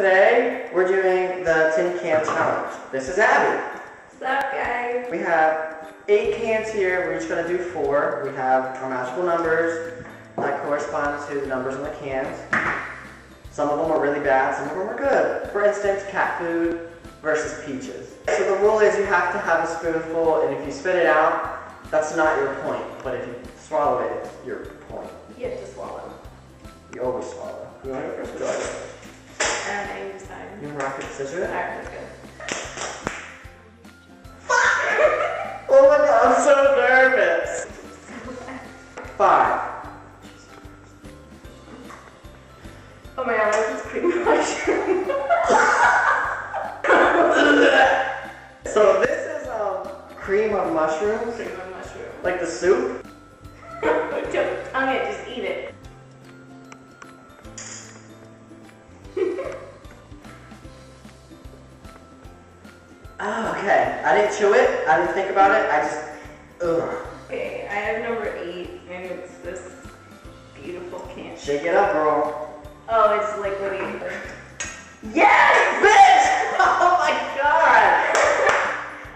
today we're doing the tin can challenge. This is Abby. What's up, guys? We have eight cans here. We're each gonna do four. We have our magical numbers that correspond to the numbers on the cans. Some of them are really bad, some of them are good. For instance, cat food versus peaches. So the rule is you have to have a spoonful, and if you spit it out, that's not your point. But if you swallow it, it's your point. You have to swallow. You always swallow. You want to go first? Go ahead. And I decide. You want rock, paper, scissors? Alright, let's go. Oh my god, I'm so nervous. Five. Oh my god, this is cream mushroom. So this is um cream of mushrooms, cream of mushroom. like the soup. Don't tongue it, just eat it. Oh, okay. I didn't chew it. I didn't think about it. I just, ugh. Okay, I have number eight, and it's this beautiful can. Shake it up, girl. Oh, it's liquidy. Yes, bitch! Oh my god!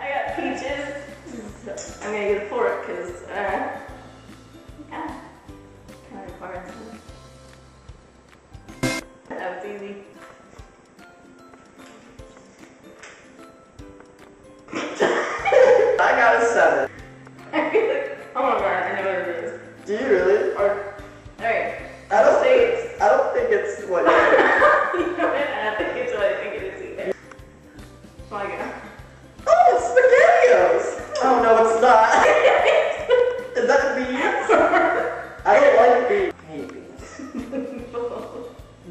I got peaches. I'm gonna get a fork because, uh, Do you really? Or Alright, I don't think it's. I don't think it's what. you what? I don't think it's what I think it is either. Oh my. Oh, it's spaghettios. Oh no, it's not. Is that beans? I don't like beans. I hate beans.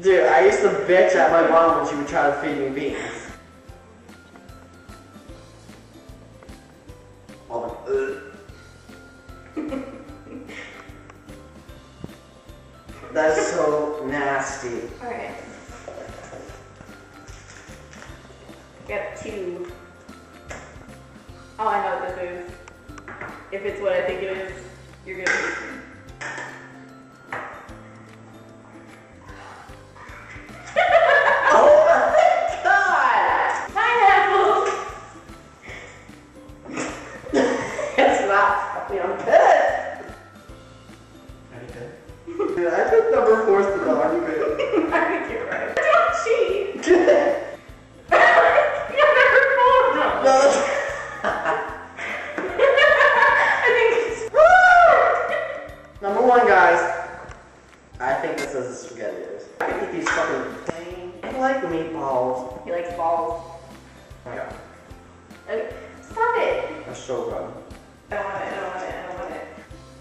Dude, I used to bitch at my mom when she would try to feed me beans. I'm ugh. That's so nasty. Alright. Got two. Oh, I know what this is. If it's what I think it is, you're gonna Oh my god, Stop it! that's so good. Uh, I don't want it, I don't want it,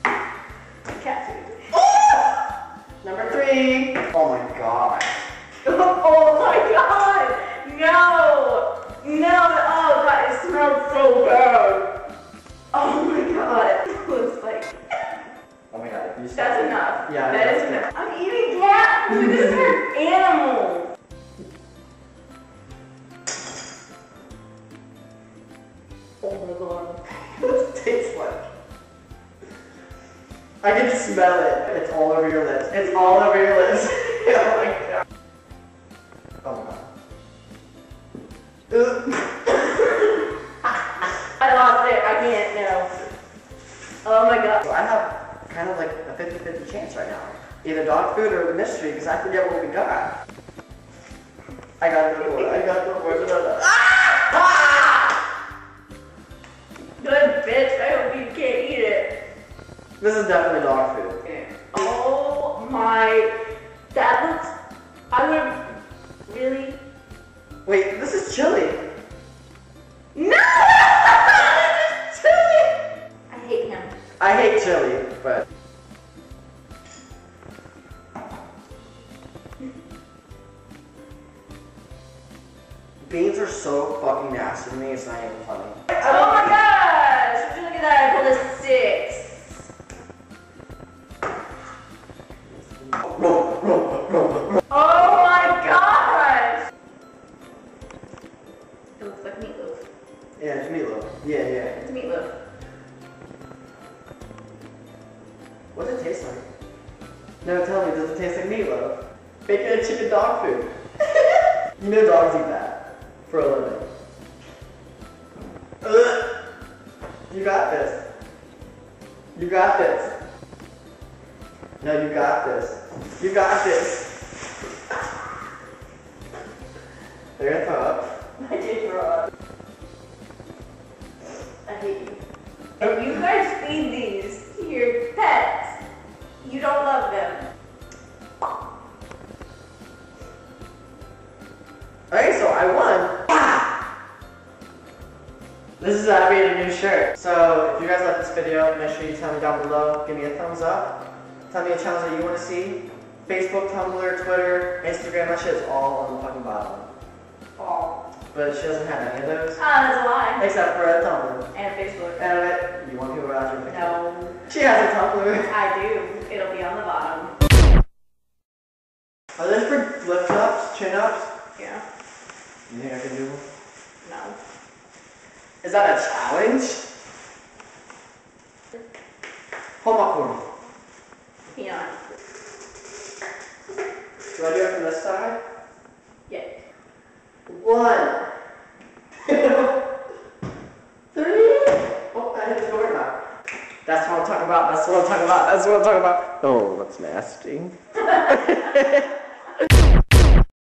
I don't want it. Cat food. Oh! Number three. Oh my god. I can smell it. It's all over your lips. It's all over your lips. oh my god. Oh my. I lost it, I can't, no. Oh my god. So I have kind of like a 50-50 chance right now. Either dog food or mystery because I forget what we got. I got no more. I got no more. Ah! This is definitely dog food. Oh my, that looks, I would, really? Wait, this is chili. No! This is chili! I hate him. I hate chili, but beans are so fucking nasty to me. It's not even funny. Oh my gosh! Would you look at that? I pulled a six. What does it taste like? No, tell me, does it taste like meatloaf? Bacon and chicken dog food. You know dogs eat that for a living. You got this. You got this. No, you got this. You got this. They're gonna throw up. I did throw up. I hate you. You guys feed these to your pets. Don't love them. Alright, so I won. Ah! This is how I made a new shirt. So if you guys like this video, make sure you tell me down below. Give me a thumbs up. Tell me a channel that you want to see. Facebook, Tumblr, Twitter, Instagram, that shit's all on the fucking bottom. Oh. But she doesn't have any of those. Ah, that's a lie. Except for a Tumblr. And Facebook. And you want people to watch your picture? No, She has a Tumblr. I do. It'll be on the bottom. Are those for lift ups, chin ups? Yeah. You think I can do one? No. Is that a challenge? Hold my cord. Peanut. Do I do it from this side? Yeah. One. Two. Three. Oh, I hit the door knob. That's what I'm talking about. That's what I'm talking about. That's what I'm talking about. Oh, that's nasty.